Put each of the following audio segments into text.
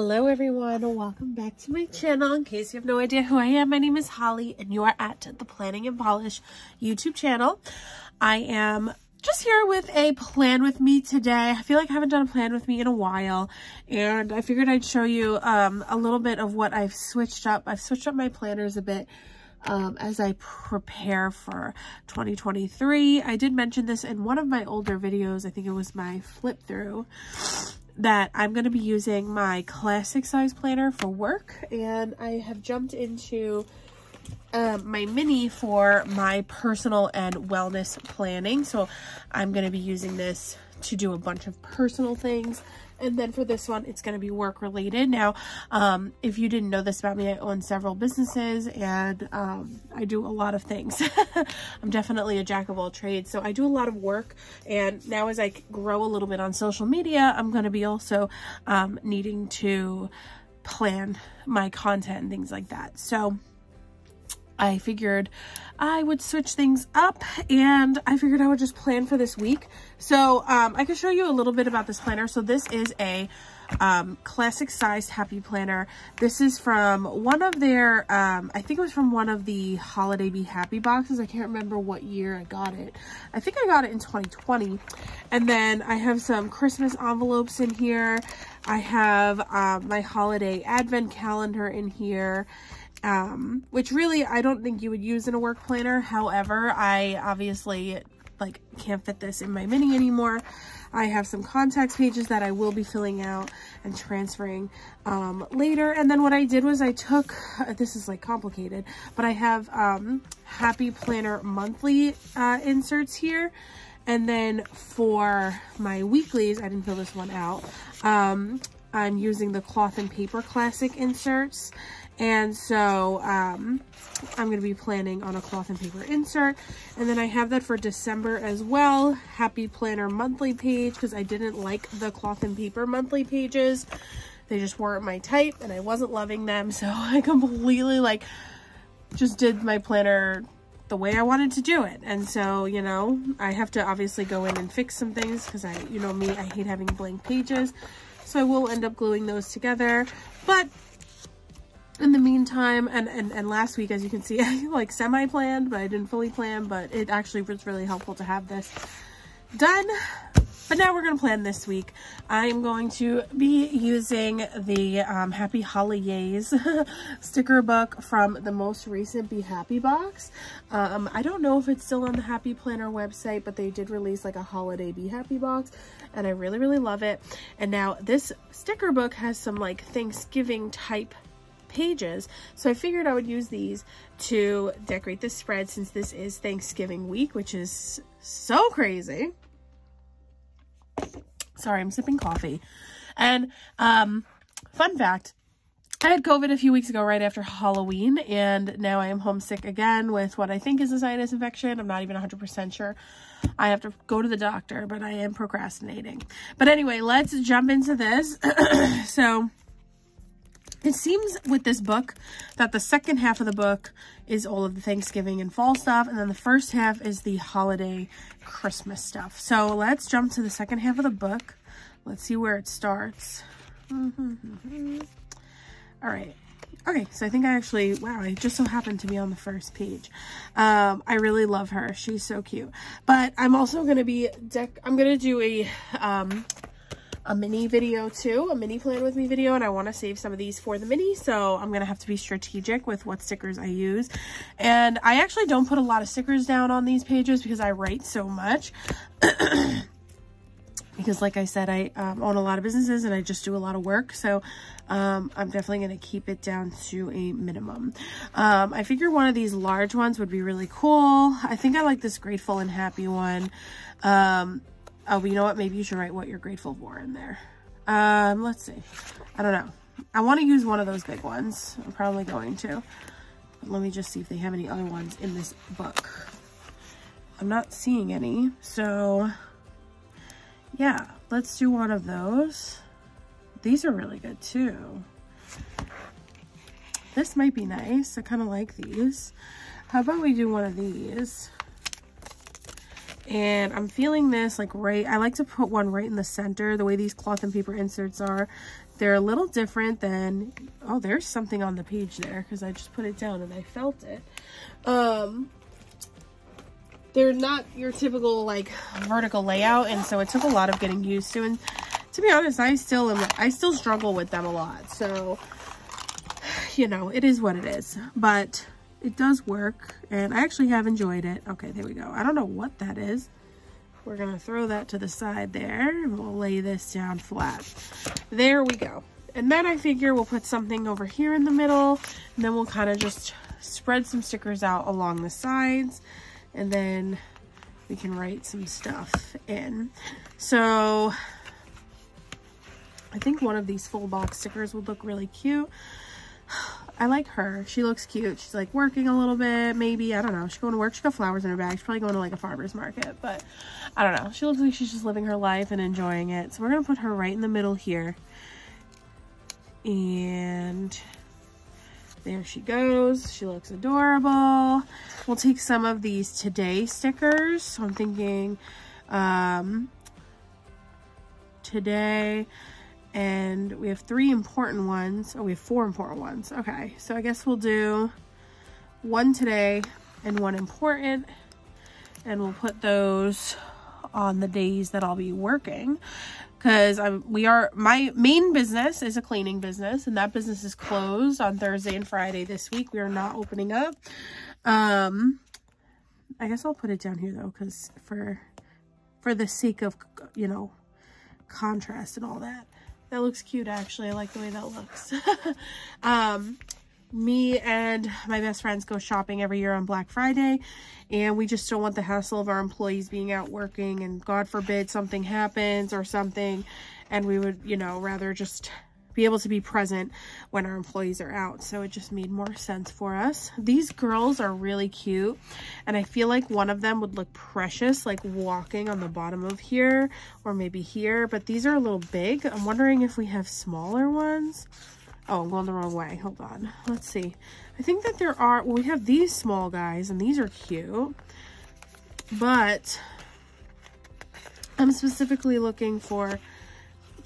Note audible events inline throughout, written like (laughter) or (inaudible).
Hello everyone, welcome back to my channel. In case you have no idea who I am, my name is Holly and you are at the Planning and Polish YouTube channel. I am just here with a plan with me today. I feel like I haven't done a plan with me in a while and I figured I'd show you um, a little bit of what I've switched up. I've switched up my planners a bit um, as I prepare for 2023. I did mention this in one of my older videos. I think it was my flip through that I'm going to be using my classic size planner for work and I have jumped into um, my mini for my personal and wellness planning. So I'm going to be using this to do a bunch of personal things and then for this one, it's going to be work related. Now, um, if you didn't know this about me, I own several businesses and um, I do a lot of things. (laughs) I'm definitely a jack of all trades. So I do a lot of work. And now as I grow a little bit on social media, I'm going to be also um, needing to plan my content and things like that. So I figured I would switch things up and I figured I would just plan for this week. So um, I can show you a little bit about this planner. So this is a um, classic sized happy planner. This is from one of their, um, I think it was from one of the Holiday Be Happy boxes. I can't remember what year I got it. I think I got it in 2020. And then I have some Christmas envelopes in here. I have um, my holiday advent calendar in here um, which really I don't think you would use in a work planner. However, I obviously like can't fit this in my mini anymore. I have some contacts pages that I will be filling out and transferring um, later. And then what I did was I took, this is like complicated, but I have um, Happy Planner monthly uh, inserts here. And then for my weeklies, I didn't fill this one out. Um, I'm using the cloth and paper classic inserts. And so um, I'm going to be planning on a cloth and paper insert. And then I have that for December as well. Happy Planner monthly page because I didn't like the cloth and paper monthly pages. They just weren't my type and I wasn't loving them. (laughs) So I completely like just did my planner the way I wanted to do it. And so, you know, I have to obviously go in and fix some things because I, you know me, I hate having blank pages. So I will end up gluing those together. But meantime, and, and, and last week, as you can see, I (laughs) like semi-planned, but I didn't fully plan, but it actually was really helpful to have this done. But now we're going to plan this week. I'm going to be using the um, Happy Holidays (laughs) sticker book from the most recent Be Happy box. Um, I don't know if it's still on the Happy Planner website, but they did release like a holiday Be Happy box and I really, really love it. And now this sticker book has some like Thanksgiving type pages. So I figured I would use these to decorate the spread since this is Thanksgiving week, which is so crazy. Sorry, I'm sipping coffee. And um, fun fact, I had COVID a few weeks ago right after Halloween, and now I am homesick again with what I think is a sinus infection. I'm not even 100% sure. I have to go to the doctor, but I am procrastinating. But anyway, let's jump into this. (clears throat) so it seems with this book that the second half of the book is all of the Thanksgiving and fall stuff, and then the first half is the holiday Christmas stuff. So let's jump to the second half of the book. Let's see where it starts. (laughs) All right. Okay, so I think I actually, wow, I just so happened to be on the first page. Um, I really love her. She's so cute. But I'm also going to be, deck. I'm going to do a, um, a mini video too, a mini plan with me video, and I want to save some of these for the mini, so I'm going to have to be strategic with what stickers I use. And I actually don't put a lot of stickers down on these pages because I write so much. (coughs) because like I said, I um, own a lot of businesses and I just do a lot of work. So um, I'm definitely going to keep it down to a minimum. Um, I figure one of these large ones would be really cool. I think I like this grateful and happy one. Oh, you know what? Maybe you should write what you're grateful for in there. Um, let's see. I don't know. I want to use one of those big ones. I'm probably going to. But let me just see if they have any other ones in this book. I'm not seeing any. So yeah, let's do one of those. These are really good too. This might be nice. I kind of like these. How about we do one of these? And I'm feeling this like right, I like to put one right in the center, the way these cloth and paper inserts are. They're a little different than, oh, there's something on the page there because I just put it down and I felt it. Um, they're not your typical like vertical layout and so it took a lot of getting used to and to be honest I still am I still struggle with them a lot so you know it is what it is but it does work and I actually have enjoyed it. Okay there we go. I don't know what that is. We're gonna throw that to the side there we'll lay this down flat. There we go. And then I figure we'll put something over here in the middle and then we'll kind of just spread some stickers out along the sides and then we can write some stuff in. So I think one of these full box stickers would look really cute. I like her. She looks cute. She's like working a little bit, maybe. I don't know. She's going to work. She's got flowers in her bag. She's probably going to like a farmer's market, but I don't know. She looks like she's just living her life and enjoying it. So we're going to put her right in the middle here. And there she goes. She looks adorable. We'll take some of these today stickers. So I'm thinking um, today and we have three important ones. Oh, we have four important ones. Okay, so I guess we'll do one today and one important and we'll put those on the days that I'll be working because I'm we are my main business is a cleaning business and that business is closed on Thursday and Friday this week. We are not opening up. Um, I guess I'll put it down here though because for for the sake of you know contrast and all that. That looks cute actually. I like the way that looks. (laughs) um, me and my best friends go shopping every year on Black Friday and we just don't want the hassle of our employees being out working and God forbid something happens or something and we would, you know, rather just be able to be present when our employees are out. So it just made more sense for us. These girls are really cute and I feel like one of them would look precious like walking on the bottom of here or maybe here, but these are a little big. I'm wondering if we have smaller ones. Oh, I'm going the wrong way. Hold on. Let's see. I think that there are, well, we have these small guys and these are cute, but I'm specifically looking for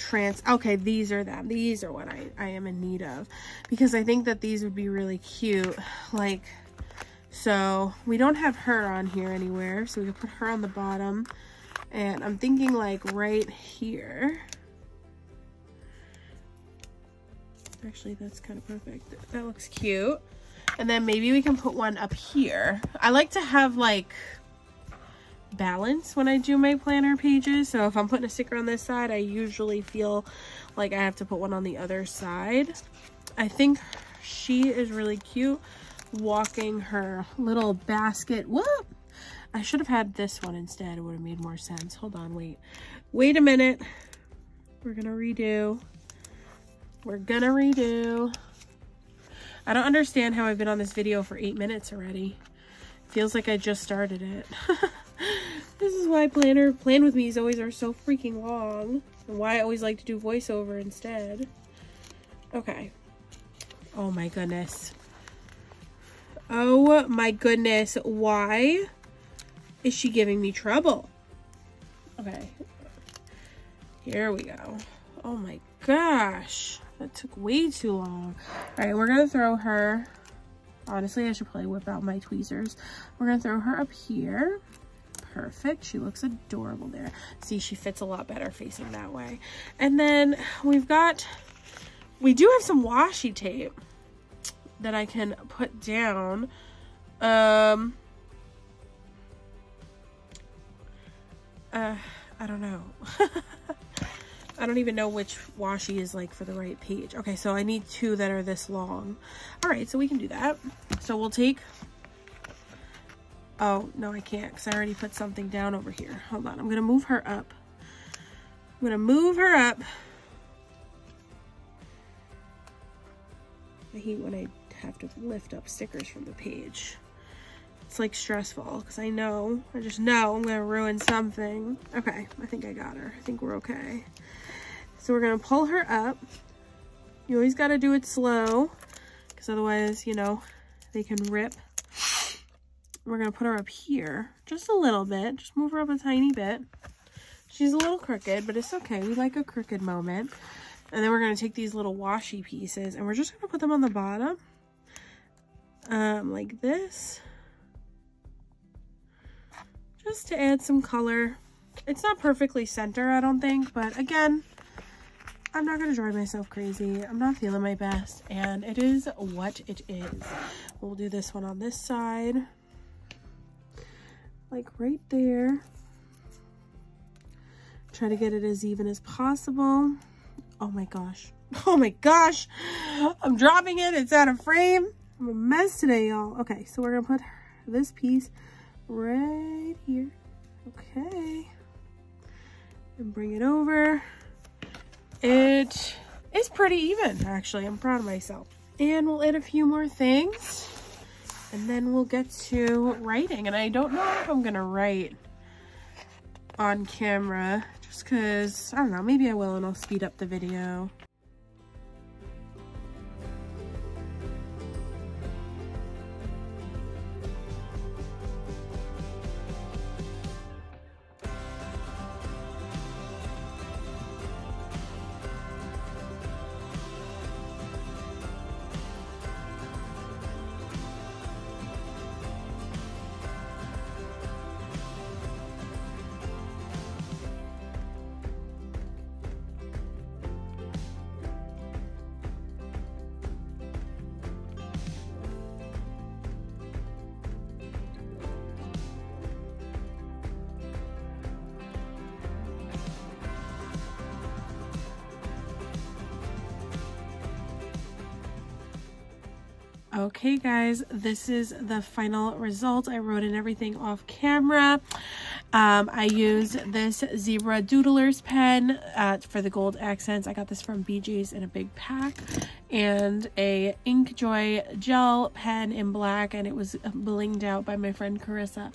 trans, okay, these are them. These are what I, I am in need of because I think that these would be really cute. Like, so we don't have her on here anywhere. So we can put her on the bottom and I'm thinking like right here. Actually, that's kind of perfect. That looks cute. And then maybe we can put one up here. I like to have like balance when I do my planner pages. So if I'm putting a sticker on this side, I usually feel like I have to put one on the other side. I think she is really cute walking her little basket. Whoop! I should have had this one instead. It would have made more sense. Hold on, wait. Wait a minute. We're to redo. We're gonna redo. I don't understand how I've been on this video for eight minutes already. Feels like I just started it. (laughs) this is why planner plan with me's always are so freaking long. And why I always like to do voiceover instead. Okay. Oh my goodness. Oh my goodness. Why is she giving me trouble? Okay. Here we go. Oh my gosh. That took way too long. All right, we're gonna throw her. Honestly, I should probably whip out my tweezers. We're gonna throw her up here. Perfect. She looks adorable there. See, she fits a lot better facing that way. And then we've got, we do have some washi tape that I can put down. Um, uh, I don't know. (laughs) I don't even know which washi is like for the right page. Okay, so I need two that are this long. All right, so we can do that. So we'll take, oh, no, I can't because I already put something down over here. Hold on, I'm gonna move her up. I'm gonna move her up. I hate when I have to lift up stickers from the page. It's like stressful because I know, I just know I'm gonna ruin something. Okay, I think I got her. I think we're okay. So we're going to pull her up. You always got to do it slow because otherwise, you know, they can rip. We're going to put her up here just a little bit. Just move her up a tiny bit. She's a little crooked, but it's okay. We like a crooked moment. And then we're going to take these little washi pieces and we're just going to put them on the bottom. Um, like this. Just to add some color. It's not perfectly center, I don't think, but again, I'm not going to drive myself crazy. I'm not feeling my best, and it is what it is. We'll do this one on this side. Like right there. Try to get it as even as possible. Oh my gosh. (laughs) Oh my gosh. I'm dropping it. It's out of frame. I'm a mess today, y'all. Okay, so we're going to put this piece right here. Okay. And bring it over. It is pretty even, actually. I'm proud of myself. And we'll add a few more things. And then we'll get to writing. And I don't know if I'm to write on camera. Just because, I don't know, maybe I will and I'll speed up the video. Okay guys, this is the final result. I wrote in everything off camera. Um, I used this Zebra Doodler'z pen uh, for the gold accents. I got this from BJ's in a big pack. And a Inkjoy gel pen in black and it was blinged out by my friend Carissa.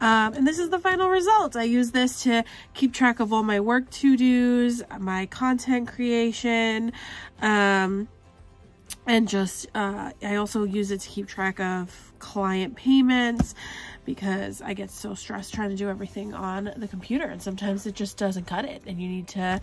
Um, and this is the final result. I use this to keep track of all my work to-dos, my content creation, um, and just uh, I also use it to keep track of client payments because I get so stressed trying to do everything on the computer and sometimes it just doesn't cut it and you need to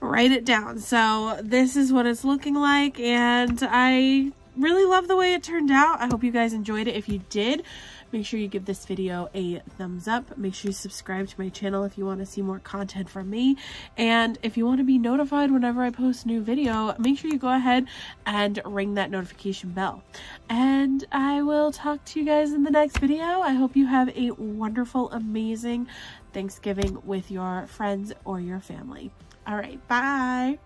write it down. So this is what it's looking like and I really love the way it turned out. I hope you guys enjoyed it. If you did, Make sure you give this video a thumbs up. Make sure you subscribe to my channel if you want to see more content from me. And if you want to be notified whenever I post a new video, make sure you go ahead and ring that notification bell. And I will talk to you guys in the next video. I hope you have a wonderful, amazing Thanksgiving with your friends or your family. All right, bye.